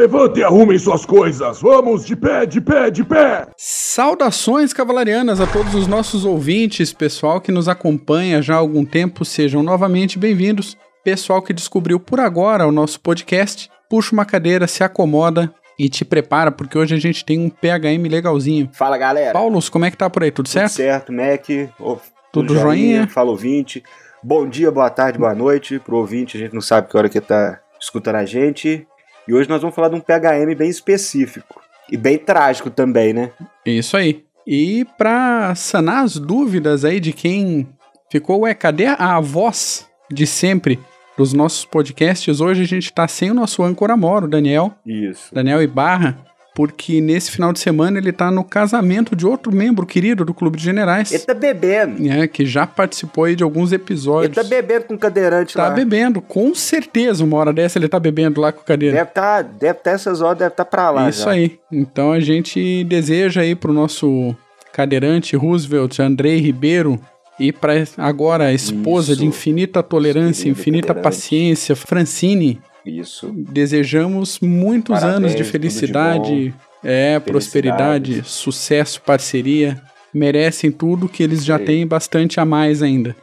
Levante e arrumem suas coisas. Vamos de pé, de pé, de pé. Saudações cavalarianas a todos os nossos ouvintes, pessoal que nos acompanha já há algum tempo, sejam novamente bem-vindos. Pessoal que descobriu por agora o nosso podcast, puxa uma cadeira, se acomoda e te prepara, porque hoje a gente tem um PHM legalzinho. Fala galera. Paulos, como é que tá por aí? Tudo certo? Tudo certo, Mac. Oh, Tudo joinha? Fala ouvinte. Bom dia, boa tarde, boa noite pro ouvinte. A gente não sabe que hora que tá escutando a gente. E hoje nós vamos falar de um PHM bem específico. E bem trágico também, né? Isso aí. E pra sanar as dúvidas aí de quem ficou, ué, cadê a voz de sempre dos nossos podcasts? Hoje a gente tá sem o nosso âncora moro, Daniel. Isso. Daniel Ibarra, porque nesse final de semana ele tá no casamento de outro membro querido do Clube de Generais. Ele tá bebendo. É, que já participou aí de alguns Ele episódios. tá bebendo com o cadeirante Tá lá. bebendo, com certeza, uma hora dessa ele tá bebendo lá com o cadeira. Deve tá, deve tá essas horas, deve tá pra lá Isso já. aí. Então a gente deseja aí pro nosso cadeirante Roosevelt, Andrei Ribeiro, e para agora a esposa Isso. de infinita tolerância, infinita cadeirante. paciência, Francine, Isso. desejamos muitos Parabéns, anos de tudo de felicidade, é, prosperidade, sucesso, parceria. Merecem tudo que eles já têm bastante a mais ainda.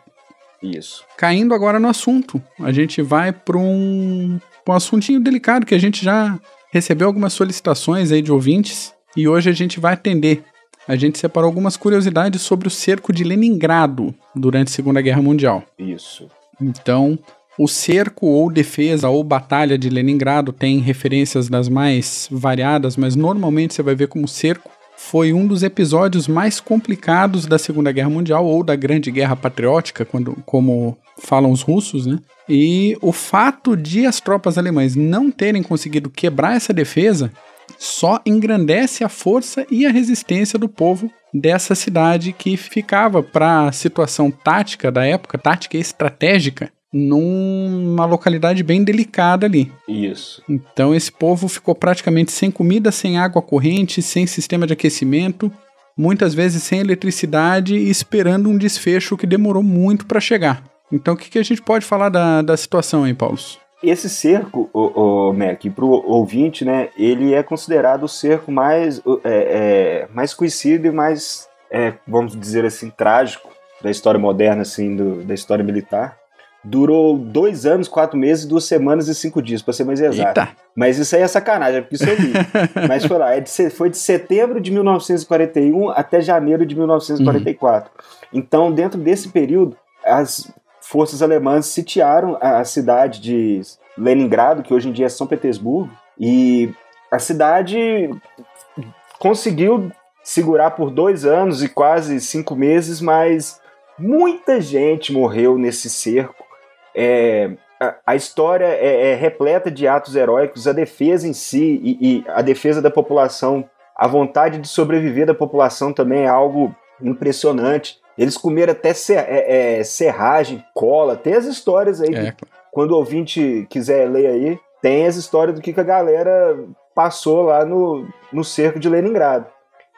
Isso. Caindo agora no assunto, a gente vai para um, um assuntinho delicado que a gente já recebeu algumas solicitações aí de ouvintes e hoje a gente vai atender. A gente separou algumas curiosidades sobre o cerco de Leningrado durante a Segunda Guerra Mundial. Isso. Então, o cerco ou defesa ou batalha de Leningrado tem referências das mais variadas, mas normalmente você vai ver como cerco foi um dos episódios mais complicados da Segunda Guerra Mundial ou da Grande Guerra Patriótica, quando, como falam os russos, né? E o fato de as tropas alemãs não terem conseguido quebrar essa defesa só engrandece a força e a resistência do povo dessa cidade que ficava para a situação tática da época, tática e estratégica, numa localidade bem delicada ali. Isso. Então esse povo ficou praticamente sem comida, sem água corrente, sem sistema de aquecimento, muitas vezes sem eletricidade e esperando um desfecho que demorou muito para chegar. Então o que, que a gente pode falar da, da situação aí, Paulo? Esse cerco, o, o Mac, para o ouvinte, né, ele é considerado o cerco mais, é, é, mais conhecido e mais, é, vamos dizer assim, trágico da história moderna, assim, do- da história militar. Durou dois anos, quatro meses, duas semanas e cinco dias, para ser mais exato. Eita! Mas isso aí é sacanagem, é porque isso eu li. Mas foi lá, é de foi de setembro de 1941 até janeiro de 1944. Então, dentro desse período, as forças alemãs sitiaram a cidade de Leningrado, que hoje em dia é São Petersburgo, e a cidade conseguiu segurar por dois anos e quase cinco meses, mas muita gente morreu nesse cerco. É, a, a história é, é repleta de atos heróicos, a defesa em si e, e a defesa da população, a vontade de sobreviver da população também é algo impressionante. Eles comeram até ser- é, é, serragem, cola, tem as histórias aí. É, Quando o ouvinte quiser ler aí, tem as histórias do que, que a galera passou lá no, no cerco de Leningrado.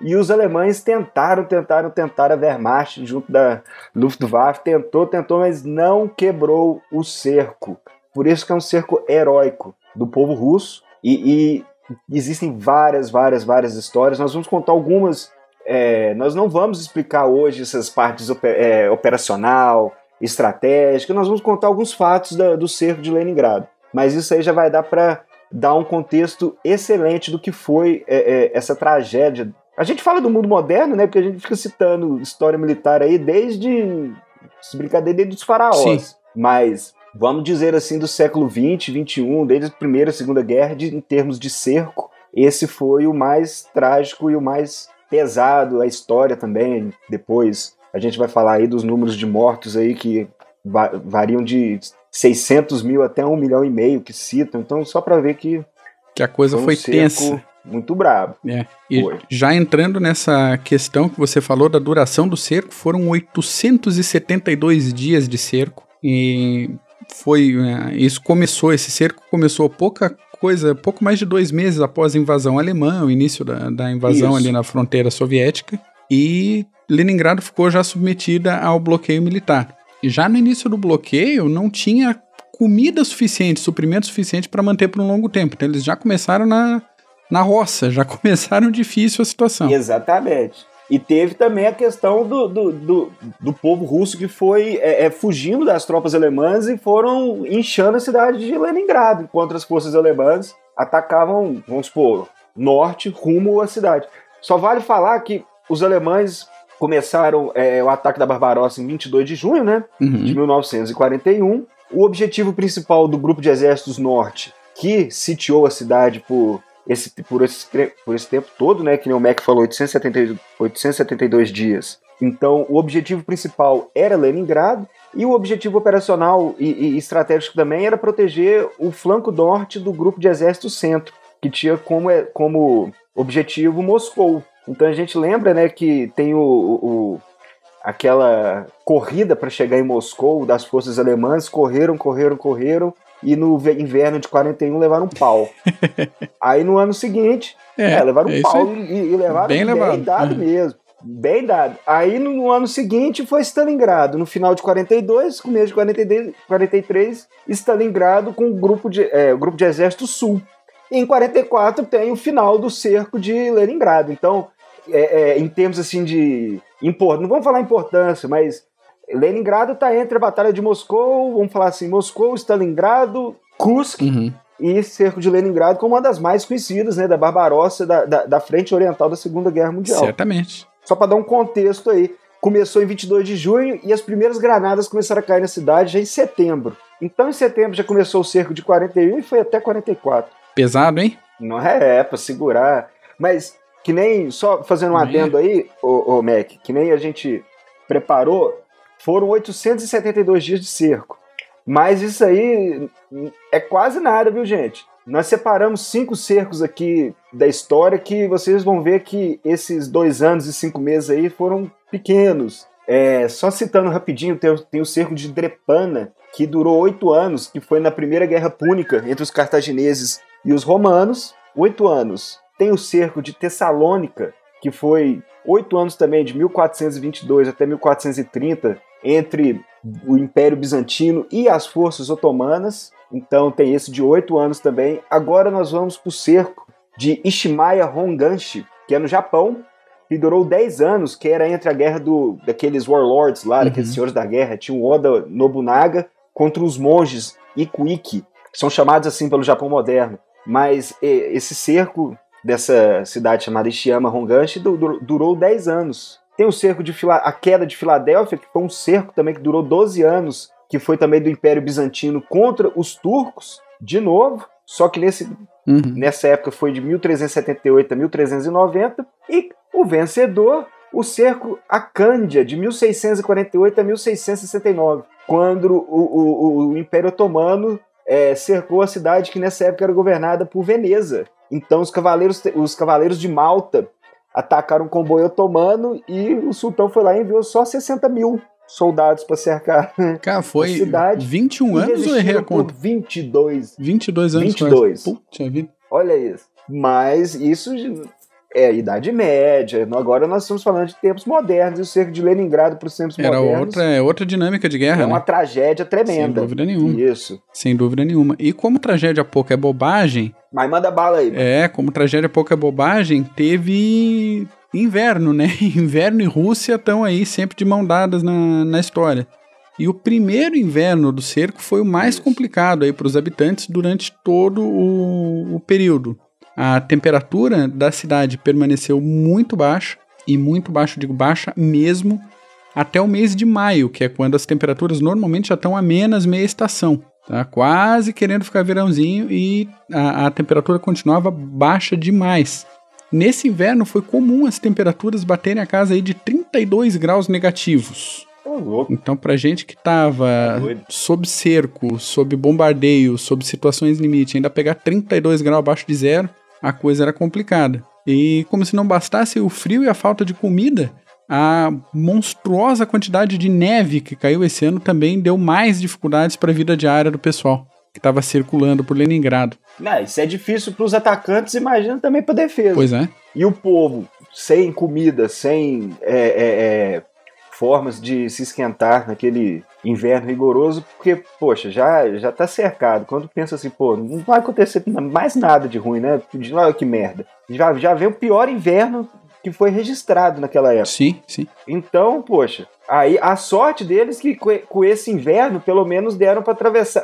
E os alemães tentaram, tentaram, tentaram a Wehrmacht junto da Luftwaffe, tentou, tentou, mas não quebrou o cerco. Por isso que é um cerco heróico do povo russo. E, e existem várias, várias, várias histórias. Nós vamos contar algumas. é, nós não vamos explicar hoje essas partes é, operacional, estratégica. Nós vamos contar alguns fatos da- do cerco de Leningrado. Mas isso aí já vai dar para dar um contexto excelente do que foi é, é, essa tragédia. A gente fala do mundo moderno, né? Porque a gente fica citando história militar aí desde. Se brincadeira, desde os faraós. Sim. Mas vamos dizer assim, do século XX, XXI, desde a Primeira e Segunda Guerra, de- em termos de cerco, esse foi o mais trágico e o mais pesado. A história também, depois a gente vai falar aí dos números de mortos aí que va- variam de 600 mil até 1 milhão e meio que citam. Então, só para ver que que a coisa foi um foi tensa. Muito brabo. É. E Foi. já entrando nessa questão que você falou da duração do cerco, foram 872 dias de cerco. E foi. é, isso começou, esse cerco começou pouca coisa, pouco mais de dois meses após a invasão alemã, o início da, da invasão Isso. ali na fronteira soviética. E Leningrado ficou já submetida ao bloqueio militar. E já no início do bloqueio não tinha comida suficiente, suprimento suficiente para manter por um longo tempo. Então eles já começaram na, na roça, já começaram difícil a situação. Exatamente. E teve também a questão do, do, do, do povo russo que foi é, é, fugindo das tropas alemãs e foram inchando a cidade de Leningrado, enquanto as forças alemãs atacavam, vamos supor, norte rumo à cidade. Só vale falar que os alemães começaram é, o ataque da Barbarossa em 22 de junho né, uhum. de 1941. O objetivo principal do grupo de exércitos norte, que sitiou a cidade por esse, por, esse, por esse tempo todo, né, que nem o Mac falou, 872, 872 dias. Então, o objetivo principal era Leningrado, e o objetivo operacional e, e, estratégico também era proteger o flanco norte do grupo de exército centro, que tinha como, é, como objetivo Moscou. Então a gente lembra né, que tem o, o aquela corrida para chegar em Moscou das forças alemãs, correram, correram, correram, e no inverno de 41 levaram um pau. aí no ano seguinte, é, é levaram um é pau e, e, levaram bem, bem dado uhum. mesmo. Bem dado. Aí no ano seguinte foi Stalingrado. No final de 42, começo de 42, 43, Stalingrado com o grupo de, é, grupo de exército sul. E em 44 tem o final do cerco de Leningrado. Então, é, é, em termos assim de import, não vamos falar importância, mas Leningrado está entre a Batalha de Moscou, vamos falar assim, Moscou, Stalingrado, Kursk uhum. e cerco de Leningrado como uma das mais conhecidas, né, da Barbarossa, da, da, da frente oriental da Segunda Guerra Mundial. Certamente. Só para dar um contexto aí, começou em 22 de junho e as primeiras granadas começaram a cair na cidade já em setembro. Então em setembro já começou o cerco de 41 e foi até 44. Pesado, hein? Não é, é para segurar. Mas que nem, só fazendo um adendo aí, ô, ô Mac, que nem a gente preparou, foram 872 dias de cerco. Mas isso aí é quase nada, viu, gente? Nós separamos cinco cercos aqui da história que vocês vão ver que esses dois anos e cinco meses aí foram pequenos. É, só citando rapidinho, tem, tem o cerco de Drepana, que durou oito anos, que foi na Primeira Guerra Púnica entre os cartagineses e os romanos. Oito anos. Tem o cerco de Tessalônica, que foi oito anos também, de 1422 até 1430, entre o Império Bizantino e as forças otomanas. Então tem esse de oito anos também. Agora nós vamos para o cerco de Ishimaya Honganshi, que é no Japão, que durou 10 anos, que era entre a guerra do, daqueles warlords lá, uhum. daqueles senhores da guerra. Tinha o Oda Nobunaga contra os monges Ikuiki, que são chamados assim pelo Japão moderno. Mas esse cerco dessa cidade chamada Ishiyama Honganshi durou 10 anos. Tem o cerco de Fila a queda de Filadélfia, que foi um cerco também que durou 12 anos, que foi também do Império Bizantino contra os turcos, de novo, só que nesse, uhum. nessa época foi de 1378 a 1390, e o vencedor, o cerco Acândia, de 1648 a 1669, quando o, o, o Império Otomano é, cercou a cidade que nessa época era governada por Veneza. Então os cavaleiros, os cavaleiros de Malta atacaram um comboio otomano e o sultão foi lá e enviou só 60 mil soldados para cercar Cara, foi a cidade. 21 anos ou errei a conta? 22. 22 anos. 22. Puxa vida. Olha isso. Mas isso é a Idade Média. Agora nós estamos falando de tempos modernos e o cerco de Leningrado para os tempos Era modernos. Era outra, é outra dinâmica de guerra. É uma né? tragédia tremenda. Sem dúvida nenhuma. Isso. Sem dúvida nenhuma. E como tragédia pouco é bobagem. Mas manda bala aí. Mano. É, como tragédia pouco é bobagem, teve inverno, né? Inverno e Rússia estão aí sempre de mão dadas na, na história. E o primeiro inverno do cerco foi o mais complicado aí para os habitantes durante todo o, o período. A temperatura da cidade permaneceu muito baixa, e muito baixa, digo baixa mesmo, até o mês de maio, que é quando as temperaturas normalmente já estão a menos meia estação. Tá quase querendo ficar verãozinho e a, a temperatura continuava baixa demais. Nesse inverno foi comum as temperaturas baterem a casa aí de 32 graus negativos. Então, pra gente que tava tá sob cerco, sob bombardeio, sob situações limite, ainda pegar 32 graus abaixo de zero, a coisa era complicada. E como se não bastasse o frio e a falta de comida, a monstruosa quantidade de neve que caiu esse ano também deu mais dificuldades para a vida diária do pessoal que estava circulando por Leningrado. Não, isso é difícil para os atacantes, imagina também para defesa. Pois é. E o povo sem comida, sem é, é, é, formas de se esquentar naquele inverno rigoroso, porque, poxa, já, já tá cercado. Quando pensa assim, pô, não vai acontecer mais nada de ruim, né? Olha que merda. Já, já vem o pior inverno que foi registrado naquela época. Sim, sim. Então, poxa, aí a sorte deles que com esse inverno, pelo menos deram para atravessar,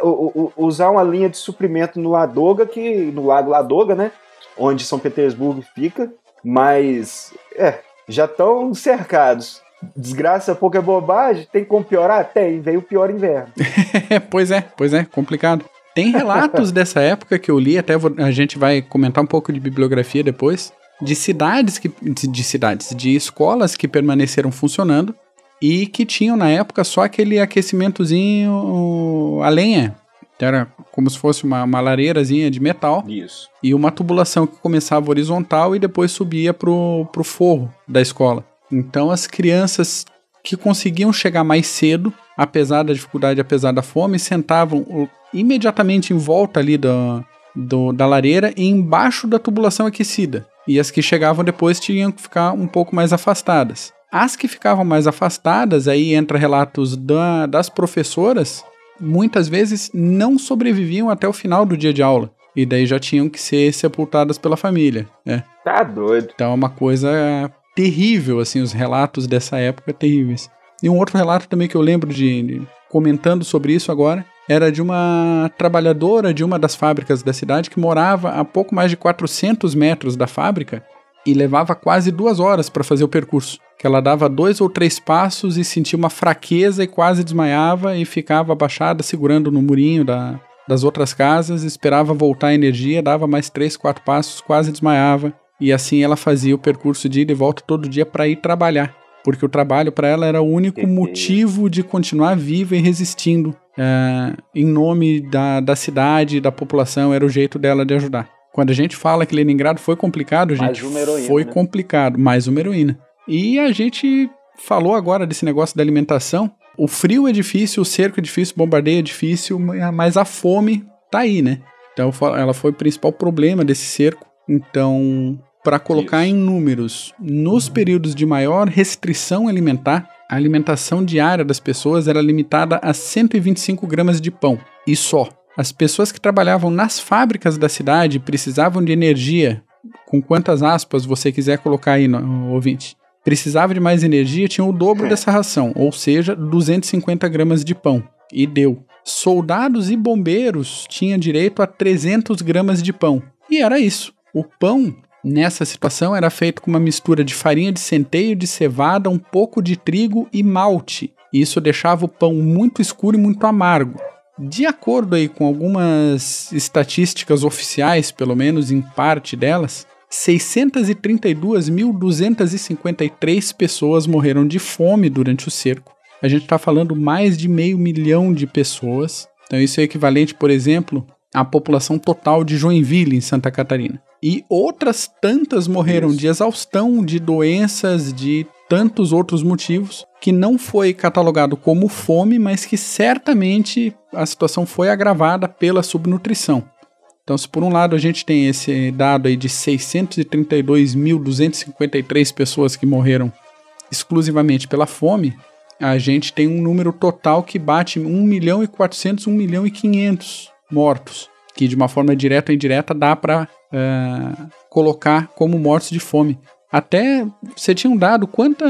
usar uma linha de suprimento no Ladoga, que no Lago Ladoga, né? Onde São Petersburgo fica, mas é, já estão cercados. Desgraça pouco é bobagem, tem como piorar? Tem, veio o pior inverno. pois é, pois é, complicado. Tem relatos dessa época que eu li, até vou, a gente vai comentar um pouco de bibliografia depois, de cidades que de, de cidades, de escolas que permaneceram funcionando e que tinham na época só aquele aquecimentozinho a lenha. Era como se fosse uma, uma lareirazinha de metal. Isso. E uma tubulação que começava horizontal e depois subia pro, pro forro da escola. Então as crianças que conseguiam chegar mais cedo, apesar da dificuldade, apesar da fome, sentavam imediatamente em volta ali da, do, da lareira e embaixo da tubulação aquecida. E as que chegavam depois tinham que ficar um pouco mais afastadas. As que ficavam mais afastadas, aí entra relatos da, das professoras, muitas vezes não sobreviviam até o final do dia de aula. E daí já tinham que ser sepultadas pela família. É. Tá doido. Então é uma coisa terrível, assim, os relatos dessa época terríveis. E um outro relato também que eu lembro de, de comentando sobre isso agora era de uma trabalhadora de uma das fábricas da cidade que morava a pouco mais de 400 metros da fábrica e levava quase duas horas para fazer o percurso. Que ela dava dois ou três passos e sentia uma fraqueza e quase desmaiava e ficava abaixada segurando no murinho da, das outras casas, esperava voltar a energia, dava mais três, quatro passos, quase desmaiava e assim ela fazia o percurso de ida e volta todo dia para ir trabalhar, porque o trabalho para ela era o único motivo de continuar viva e resistindo. É, em nome da, da cidade, da população, era o jeito dela de ajudar. Quando a gente fala que Leningrado foi complicado, gente, heroína, foi né? complicado, mais uma heroína. E a gente falou agora desse negócio da alimentação. O frio é difícil, o cerco é difícil, o bombardeio é difícil, mas a fome tá aí, né? Então ela foi o principal problema desse cerco. Então, para colocar Isso. em números, nos períodos de maior restrição alimentar, a alimentação diária das pessoas era limitada a 125 gramas de pão e só. As pessoas que trabalhavam nas fábricas da cidade precisavam de energia, com quantas aspas você quiser colocar aí, no, ouvinte. Precisava de mais energia, tinham o dobro dessa ração, ou seja, 250 gramas de pão. E deu. Soldados e bombeiros tinham direito a 300 gramas de pão. E era isso. O pão, nessa situação, era feito com uma mistura de farinha de centeio, de cevada, um pouco de trigo e malte. Isso deixava o pão muito escuro e muito amargo. De acordo aí com algumas estatísticas oficiais, pelo menos em parte delas, 632.253 pessoas morreram de fome durante o cerco. A gente está falando mais de meio milhão de pessoas. Então isso é equivalente, por exemplo, à população total de Joinville, em Santa Catarina. E outras tantas morreram Isso. de exaustão, de doenças, de tantos outros motivos que não foi catalogado como fome, mas que certamente a situação foi agravada pela subnutrição. Então, se por um lado a gente tem esse dado aí de 632.253 pessoas que morreram exclusivamente pela fome, a gente tem um número total que bate 1 milhão e 400, 1 milhão e 500 mortos, que de uma forma direta ou indireta dá para uh, colocar como mortos de fome. Até você tinha um dado, quanta.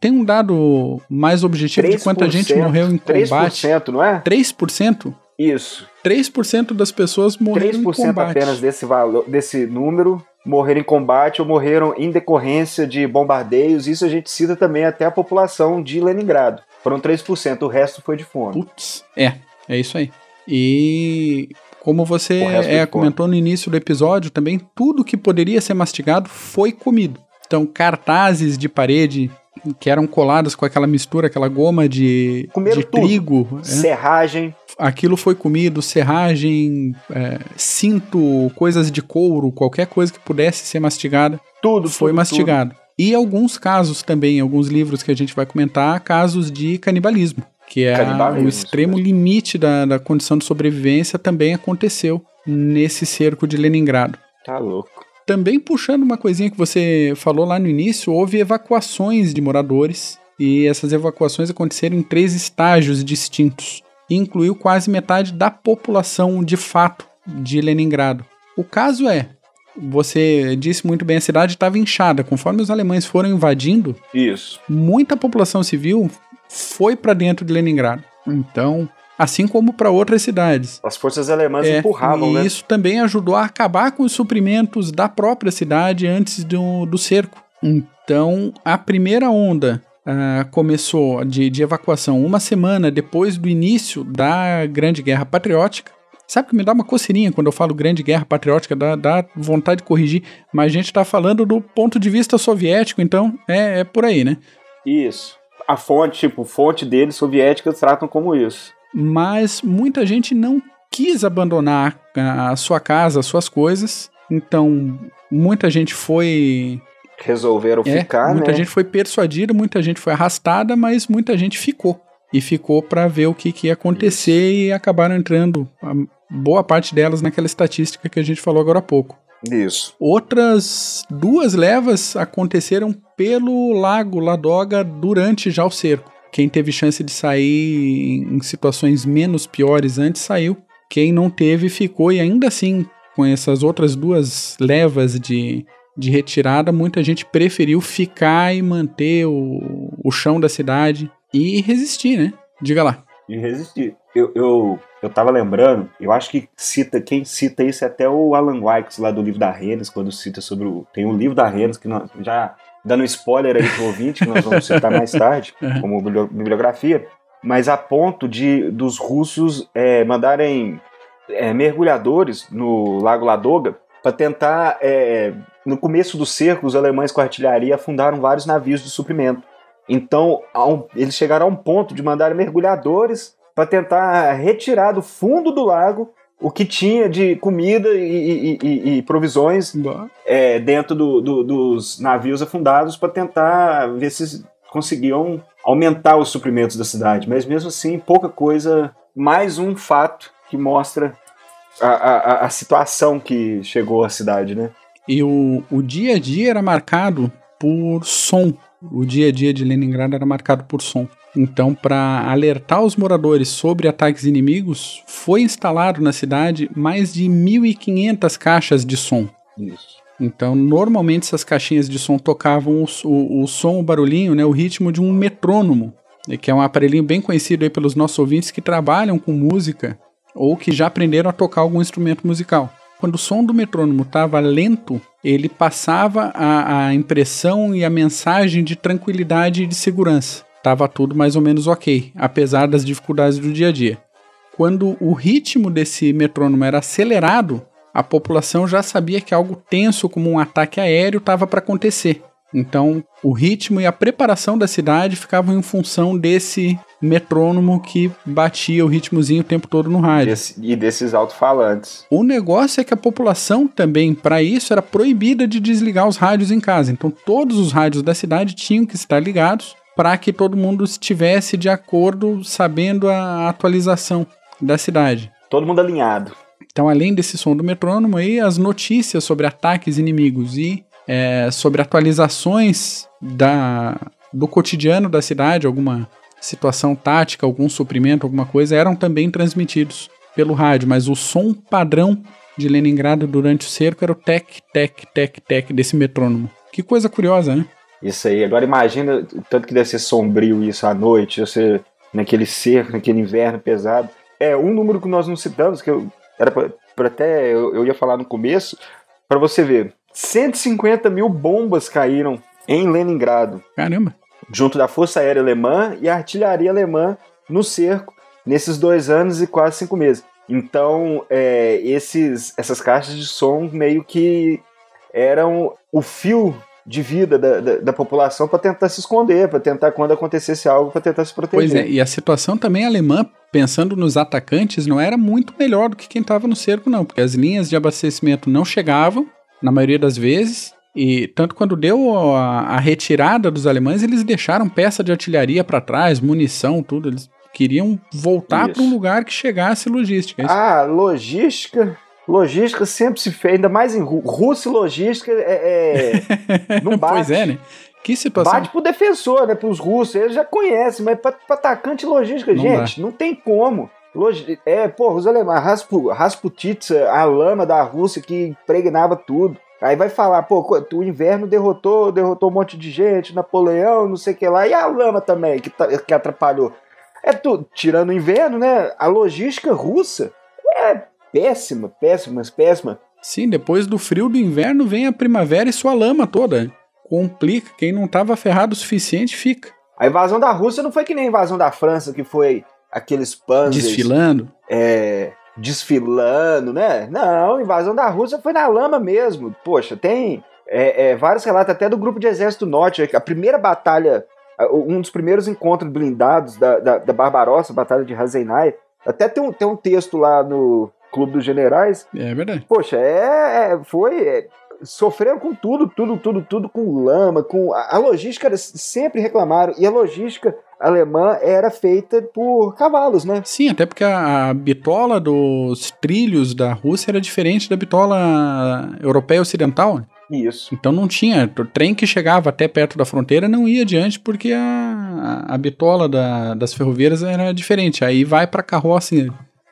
Tem um dado mais objetivo de quanta gente morreu em combate? 3%, não é? 3%? Isso. 3% das pessoas morreram em combate. 3% apenas desse, valor, desse número morreram em combate ou morreram em decorrência de bombardeios. Isso a gente cita também até a população de Leningrado. Foram 3%, o resto foi de fome. Putz, é, é isso aí. E como você é, comentou no início do episódio, também tudo que poderia ser mastigado foi comido. Então, cartazes de parede que eram colados com aquela mistura, aquela goma de, de trigo. É. Serragem. Aquilo foi comido, serragem, é, cinto, coisas de couro, qualquer coisa que pudesse ser mastigada. Tudo foi tudo, mastigado. Tudo. E alguns casos também, alguns livros que a gente vai comentar, casos de canibalismo que é o extremo limite da, da condição de sobrevivência, também aconteceu nesse cerco de Leningrado. Tá louco. Também puxando uma coisinha que você falou lá no início, houve evacuações de moradores e essas evacuações aconteceram em três estágios distintos, e incluiu quase metade da população de fato de Leningrado. O caso é, você disse muito bem, a cidade estava inchada. Conforme os alemães foram invadindo, Isso. muita população civil foi para dentro de Leningrado. Então, assim como para outras cidades. As forças alemãs É, empurravam, e né? isso também ajudou a acabar com os suprimentos da própria cidade antes do, do cerco. Então, a primeira onda ah, começou de, de evacuação uma semana depois do início da Grande Guerra Patriótica. Sabe que me dá uma coceirinha quando eu falo Grande Guerra Patriótica, dá, dá vontade de corrigir, mas a gente está falando do ponto de vista soviético, então é, é por aí, né? Isso. A fonte, tipo, fonte deles, soviéticas, tratam como isso. mas muita gente não quis abandonar a sua casa, as suas coisas. Então, muita gente foi. Resolveram é, ficar, muita né? gente foi persuadida, muita gente foi arrastada, mas muita gente ficou. E ficou para ver o que, que ia acontecer e acabaram entrando, boa parte delas, naquela estatística que a gente falou agora há pouco. Isso. Outras duas levas aconteceram pelo Lago Ladoga durante já o cerco. Quem teve chance de sair em situações menos piores antes saiu. Quem não teve ficou e ainda assim, com essas outras duas levas de, de retirada, muita gente preferiu ficar e manter o, o chão da cidade e resistir, né? Diga lá. E resistir. Eu, eu, eu tava lembrando, eu acho que cita, quem cita isso é até o Alan Wikes lá do livro da Rennes, quando cita sobre o. Tem o livro da Rennes, que nós, já dando spoiler aí pro ouvinte, que nós vamos citar mais tarde, como bibli- bibliografia, mas a ponto de dos russos é, mandarem é, mergulhadores no Lago Ladoga para tentar. é, no começo do cerco, os alemães com artilharia afundaram vários navios de suprimento. Então, um- eles chegaram a um ponto de mandar mergulhadores para tentar retirar do fundo do lago o que tinha de comida e, e- e- e provisões é, dentro do- do- dos navios afundados para tentar ver se conseguiam aumentar os suprimentos da cidade. Mas mesmo assim, pouca coisa. Mais um fato que mostra a, a- a- situação que chegou à cidade, né? E o, o dia a dia era marcado por som. O dia a dia de Leningrado era marcado por som. Então, para alertar os moradores sobre ataques inimigos, foi instalado na cidade mais de 1.500 caixas de som. Isso. Então, normalmente essas caixinhas de som tocavam o, o, o som, o barulhinho, né, o ritmo de um metrônomo, né, que é um aparelhinho bem conhecido aí pelos nossos ouvintes que trabalham com música ou que já aprenderam a tocar algum instrumento musical. Quando o som do metrônomo estava lento, ele passava a, a impressão e a mensagem de tranquilidade e de segurança. Tava tudo mais ou menos ok, apesar das dificuldades do dia a dia. Quando o ritmo desse metrônomo era acelerado, a população já sabia que algo tenso, como um ataque aéreo, estava para acontecer. Então, o ritmo e a preparação da cidade ficavam em função desse metrônomo que batia o ritmozinho o tempo todo no rádio. Desse- e desses alto-falantes. O negócio é que a população também, para isso, era proibida de desligar os rádios em casa. Então, todos os rádios da cidade tinham que estar ligados para que todo mundo estivesse de acordo, sabendo a atualização da cidade. Todo mundo alinhado. Então, além desse som do metrônomo, aí as notícias sobre ataques inimigos e é, sobre atualizações da, do cotidiano da cidade, alguma situação tática, algum suprimento, alguma coisa, eram também transmitidos pelo rádio, mas o som padrão de Leningrado durante o cerco era o tec, tec, tec, tec desse metrônomo. Que coisa curiosa, né? Isso aí. Agora imagina o tanto que deve ser sombrio isso à noite, você naquele cerco, naquele inverno pesado. É, um número que nós não citamos, que eu era pra, pra até eu, eu ia falar no começo, para você ver. 150 mil bombas caíram em Leningrado, Caramba. junto da Força Aérea Alemã e a artilharia alemã no cerco, nesses dois anos e quase cinco meses. Então, é, esses, essas caixas de som meio que eram o fio de vida da, da, da população para tentar se esconder, para tentar, quando acontecesse algo, para tentar se proteger. Pois é, e a situação também alemã, pensando nos atacantes, não era muito melhor do que quem estava no cerco, não, porque as linhas de abastecimento não chegavam, na maioria das vezes, e tanto quando deu a, a retirada dos alemães, eles deixaram peça de artilharia para trás, munição, tudo, eles queriam voltar para um lugar que chegasse logística. Isso- Ah, logística. Logística sempre se fez, ainda mais em Rú- Rússia, logística é, é- não bate. pois é, né? Que situação. Bate pro defensor, né? Pros russos, eles já conhecem, mas pra, pra atacante logística, Não gente, não tem como. Logi- É, pô, os alemães, Raspu, Rasputitsa, a lama da Rússia que impregnava tudo. Aí vai falar, pô, o inverno derrotou, derrotou um monte de gente, Napoleão, não sei o que lá, e a lama também, que, tá- que atrapalhou. É tudo, tirando o inverno, né? A logística russa é péssima, péssima, péssima. Sim, depois do frio do inverno vem a primavera e sua lama toda. Complica. Quem não tava ferrado o suficiente fica. A invasão da Rússia não foi que nem a invasão da França, que foi aqueles panzers Desfilando. é, desfilando, né? Não, a invasão da Rússia foi na lama mesmo. Poxa, tem é, é, vários relatos até do grupo de exército norte. A primeira batalha, um dos primeiros encontros blindados da, da, da Barbarossa, a batalha de Hazenai. Até tem um, tem um texto lá no Clube dos Generais. É verdade. Poxa, é, é- foi. é, sofreram com tudo, tudo, tudo, tudo com lama, com. A, a logística, sempre reclamaram. E a logística alemã era feita por cavalos, né? Sim, até porque a, bitola dos trilhos da Rússia era diferente da bitola europeia ocidental. Isso. Então não tinha. O trem que chegava até perto da fronteira não ia adiante porque a, a bitola da- das ferrovias era diferente. Aí vai pra carroça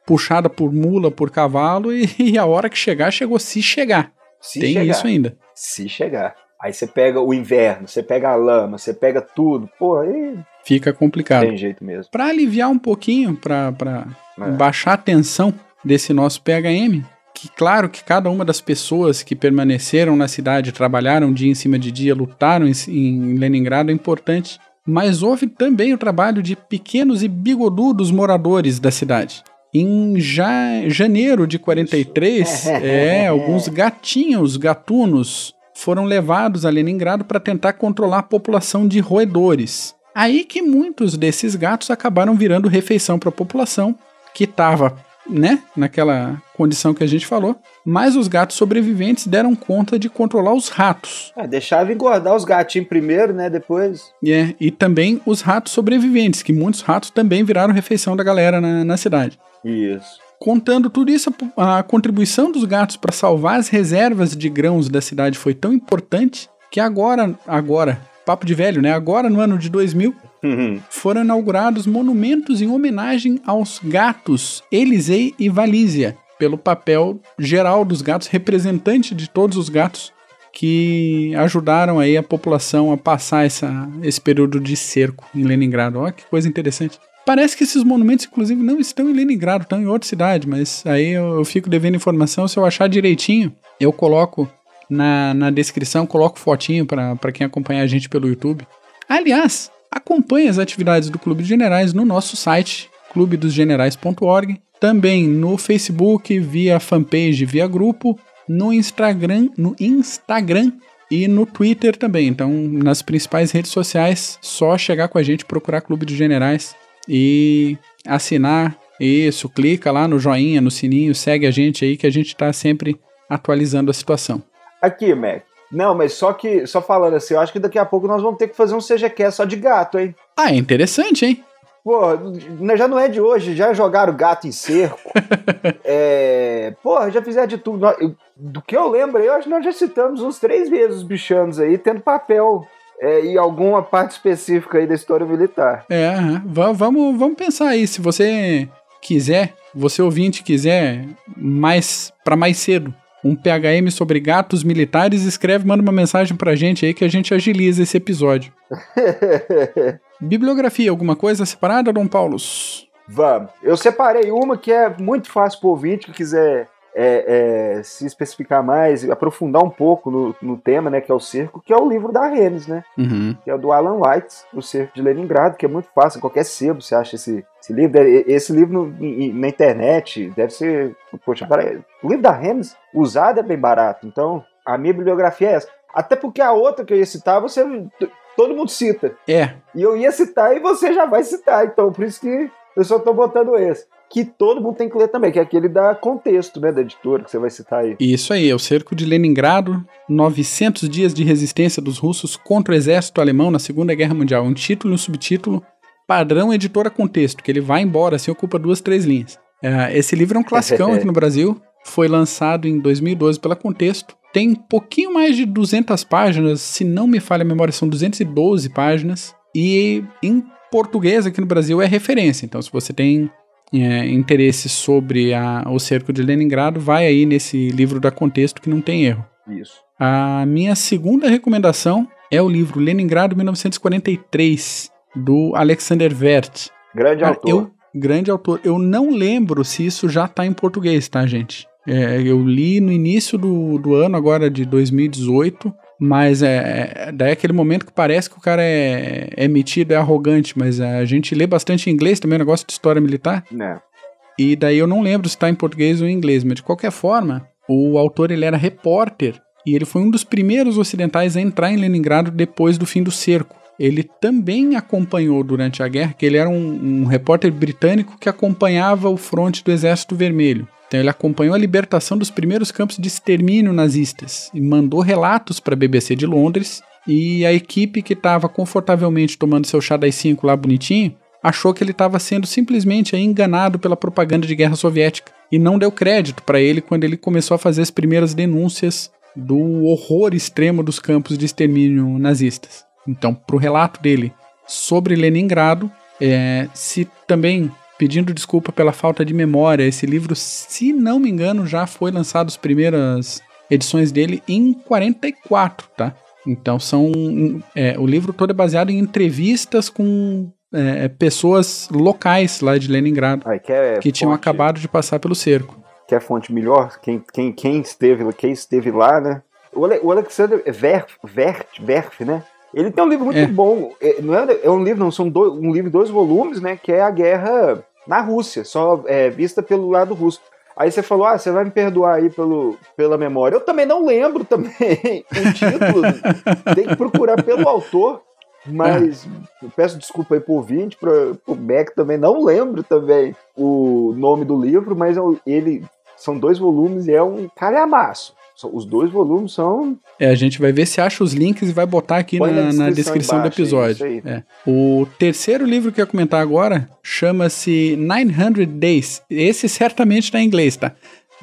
puxada por mula, por cavalo e, e a hora que chegar, chegou se chegar. Se Tem chegar. isso ainda. Se chegar. Aí você pega o inverno, você pega a lama, você pega tudo. Pô, aí Fica complicado. tem jeito mesmo. Para aliviar um pouquinho, para É. baixar a tensão desse nosso PHM, que claro que cada uma das pessoas que permaneceram na cidade, trabalharam dia em cima de dia, lutaram em, em Leningrado é importante, mas houve também o trabalho de pequenos e bigodudos moradores da cidade. Em ja- janeiro de 43, é, alguns gatinhos, gatunos, foram levados a Leningrado para tentar controlar a população de roedores. Aí que muitos desses gatos acabaram virando refeição para a população que estava, né, naquela condição que a gente falou. Mas os gatos sobreviventes deram conta de controlar os ratos. É, deixava engordar os gatinhos primeiro, né? Depois. E, é, e também os ratos sobreviventes, que muitos ratos também viraram refeição da galera na, na cidade. Isso. Contando tudo isso, a, contribuição dos gatos para salvar as reservas de grãos da cidade foi tão importante que agora, agora, papo de velho, né? Agora no ano de 2000, foram inaugurados monumentos em homenagem aos gatos Elisei e Valísia, pelo papel geral dos gatos, representante de todos os gatos que ajudaram aí a população a passar essa, esse período de cerco em Leningrado. Olha que coisa interessante. Parece que esses monumentos, inclusive, não estão em Leningrado, estão em outra cidade, mas aí eu, eu fico devendo informação. Se eu achar direitinho, eu coloco na, na descrição, coloco fotinho para quem acompanha a gente pelo YouTube. Aliás, acompanhe as atividades do Clube dos Generais no nosso site, clubedosgenerais.org, também no Facebook, via fanpage, via grupo, no Instagram, no Instagram e no Twitter também. Então, nas principais redes sociais, só chegar com a gente, procurar Clube dos Generais e assinar. Isso, clica lá no joinha, no sininho, segue a gente aí que a gente está sempre atualizando a situação. Aqui, Mac. Não, mas só que, só falando assim, eu acho que daqui a pouco nós vamos ter que fazer um CGQ só de gato, hein? Ah, é interessante, hein? Pô, já não é de hoje, já jogaram gato em cerco. é, porra, já fizeram de tudo. Do que eu lembro, eu acho que nós já citamos uns três vezes os bichanos aí, tendo papel é, em alguma parte específica aí da história militar. É, vamos, vamos pensar aí. Se você quiser, você ouvinte quiser mais para mais cedo, um PHM sobre gatos militares, escreve, manda uma mensagem pra gente aí que a gente agiliza esse episódio. Bibliografia, alguma coisa separada, Dom Paulos? Vamos. Eu separei uma que é muito fácil pro ouvinte que quiser é, é, se especificar mais, aprofundar um pouco no, no tema, né, que é o cerco, que é o livro da Rennes, né? Uhum. que é o do Alan White, O Cerco de Leningrado, que é muito fácil, em qualquer sebo você acha esse, esse livro. Esse livro no- na internet deve ser. Poxa, para- o livro da Rennes, usado é bem barato, então a minha bibliografia é essa. Até porque a outra que eu ia citar, você. Todo mundo cita. É, E eu ia citar e você já vai citar, então por isso que eu só tô botando esse. Que todo mundo tem que ler também, que é aquele da contexto, né, da editora que você vai citar aí. isso aí, é o cerco de Leningrado, 900 dias de resistência dos russos contra o exército alemão na Segunda Guerra Mundial. Um título e um subtítulo, padrão editora contexto, que ele vai embora, assim, ocupa duas, três linhas. É, esse livro é um classicão aqui no Brasil, foi lançado em 2012 pela Contexto, tem pouquinho mais de 200 páginas, se não me falha a memória, são 212 páginas. E em português aqui no Brasil é referência. Então, se você tem é, interesse sobre a, o cerco de Leningrado, vai aí nesse livro da Contexto que não tem erro. Isso. A minha segunda recomendação é o livro Leningrado 1943, do Alexander Vert. Grande Cara, autor. Eu, grande autor. Eu não lembro se isso já tá em português, tá, gente? É, eu li no início do, do ano, agora de 2018, mas é, é daí é aquele momento que parece que o cara é, é metido, é arrogante, mas a gente lê bastante em inglês também, o negócio de história militar. Né. E daí eu não lembro se está em português ou em inglês, mas de qualquer forma, o autor ele era repórter e ele foi um dos primeiros ocidentais a entrar em Leningrado depois do fim do cerco. Ele também acompanhou durante a guerra, que ele era um, um repórter britânico que acompanhava o fronte do Exército Vermelho. Então ele acompanhou a libertação dos primeiros campos de extermínio nazistas e mandou relatos para a BBC de Londres. E a equipe que estava confortavelmente tomando seu chá das 5 lá bonitinho achou que ele estava sendo simplesmente enganado pela propaganda de guerra soviética e não deu crédito para ele quando ele começou a fazer as primeiras denúncias do horror extremo dos campos de extermínio nazistas. Então, para o relato dele sobre Leningrado, é, se também pedindo desculpa pela falta de memória, esse livro, se não me engano, já foi lançado as primeiras edições dele em 44, tá? Então são é, o livro todo é baseado em entrevistas com é, pessoas locais lá de Leningrado Aí, quer que tinham fonte- acabado de passar pelo cerco. Quer fonte melhor? Quem, quem, quem, esteve, quem esteve lá, né? O, Ale- o Alexander Werf, Werf, Werf, né? Ele tem um livro muito É. bom. É, não é, é um livro, não, são dois, um livro dois volumes, né? Que é a guerra na Rússia, só é, vista pelo lado russo. Aí você falou, ah, você vai me perdoar aí pelo, pela memória. Eu também não lembro também o título. tem que procurar pelo autor. Mas eu peço desculpa aí pro ouvinte, pro, pro Beck também. Não lembro também o nome do livro, mas ele são dois volumes e é um calhamaço. Os dois volumes são É, a gente vai ver se acha os links e vai botar aqui na, na na descrição descrição do embaixo, episódio. aí. É. O terceiro livro que eu ia comentar agora chama-se 900 Days. Esse certamente está em inglês, tá?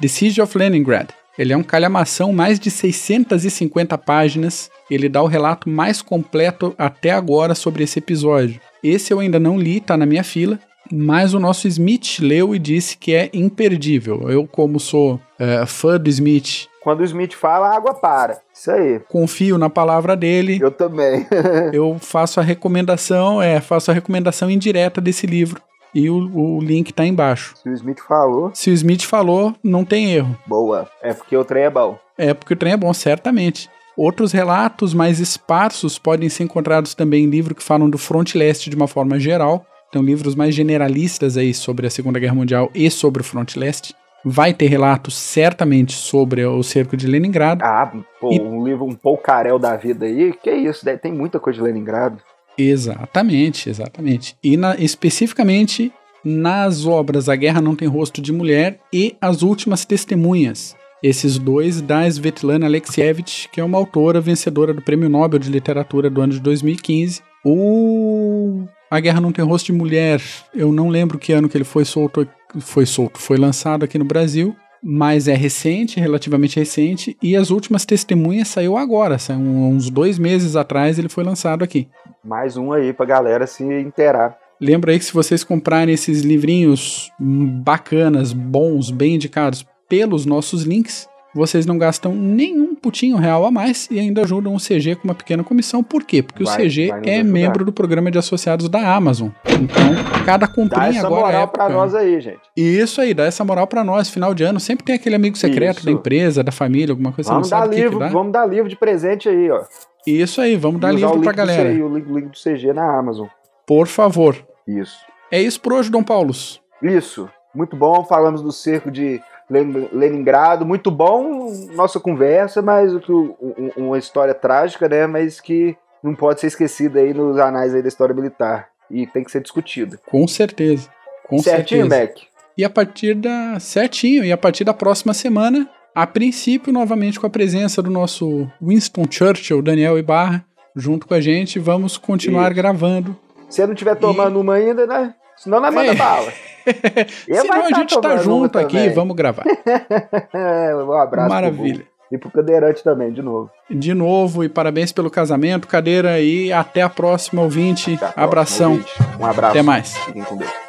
The Siege of Leningrad. Ele é um calhamação, mais de 650 páginas. Ele dá o relato mais completo até agora sobre esse episódio. Esse eu ainda não li, tá na minha fila. Mas o nosso Smith leu e disse que é imperdível. Eu, como sou é, fã do Smith, quando o Smith fala, a água para. Isso aí. confio na palavra dele. Eu também. eu faço a recomendação, é, faço a recomendação indireta desse livro. E o, o link tá embaixo. Se o Smith falou, Se o Smith falou, não tem erro. boa. É porque o trem é bom. É porque o trem é bom, certamente. Outros relatos mais esparsos podem ser encontrados também em livros que falam do fronte leste de uma forma geral. Então, livros mais generalistas aí sobre a Segunda Guerra Mundial e sobre o fronte leste. Vai ter relatos certamente sobre o cerco de Leningrado. Ah, pô, E- um livro um pouco carel da vida aí. Que isso, né? tem muita coisa de Leningrado. Exatamente, exatamente. E na- especificamente nas obras A Guerra Não Tem Rosto de Mulher e As Últimas Testemunhas. Esses dois da Svetlana Alexievich, que é uma autora vencedora do Prêmio Nobel de Literatura do ano de 2015. O A Guerra Não Tem Rosto de Mulher, eu não lembro que ano que ele foi solto, foi solto, foi lançado aqui no Brasil, mas é recente, relativamente recente, e As Últimas Testemunhas saiu agora, saiu uns dois meses atrás ele foi lançado aqui. Mais um aí pra galera se inteirar. Lembra aí que se vocês comprarem esses livrinhos hum, bacanas, bons, bem indicados pelos nossos links, vocês não gastam nenhum putinho real a mais e ainda ajudam o CG com uma pequena comissão. Por quê? Porque Vai- o CG é ajudar. membro do programa de associados da Amazon. Então, cada Dá comprinha essa agora moral é pra época- nós aí, gente. Isso aí, dá essa moral pra nós. Final de ano sempre tem aquele amigo secreto Isso. da empresa, da família, alguma coisa. Vamos dar que que livro, dá. vamos dar livro de presente aí, ó. Isso aí, vamos dar livro pra galera. CG, o link, do CG na Amazon. Por favor. Isso. É isso por hoje, Dom Paulos. Isso. Muito bom. Falamos do cerco de Leningrado. Muito bom nossa conversa, mas o que um- uma história trágica, né? Mas que não pode ser esquecida aí nos anais aí da história militar. E tem que ser discutida. Com certeza. Com Certinho, certeza. Mac? E a partir da. Certinho, e a partir da próxima semana, a princípio, novamente com a presença do nosso Winston Churchill, Daniel Ibarra, junto com a gente, vamos continuar Isso. gravando. Se eu não estiver tomando uma ainda, né? Senão nós manda É. bala. Eu Senão vai a gente tá junto aqui, também. vamos gravar. um abraço. pro Maravilha. E pro cadeirante também, de novo. De novo, e parabéns pelo casamento, cadeira, e até a próxima, ouvinte. A próxima, Abração. ouvinte. Um abraço. Até mais. Fiquem com Deus.